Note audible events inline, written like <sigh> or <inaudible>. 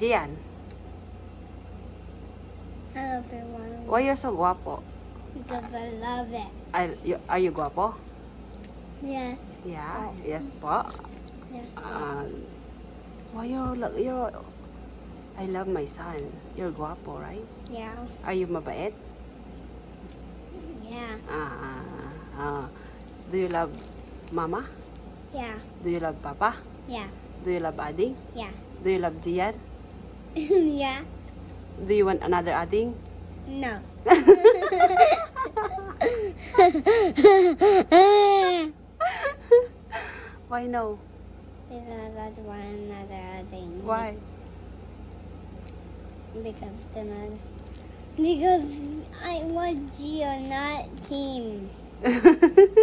Gian, love everyone why you're so guapo? because I love it. I, you, are you guapo? Yes. Yeah, Oh. yes po. Yes. Uh, why you're, you're, I love my son. You're guapo, right? Yeah. Are you mabait? Yeah. Ah, ah, ah. do you love mama? Yeah. Do you love papa? Yeah. Do you love Ading? Yeah. Do you love Gian? <laughs> yeah. Do you want another adding? No. <laughs> Why no? because I want another thing. Why? Because then because I want Geo, not team. <laughs>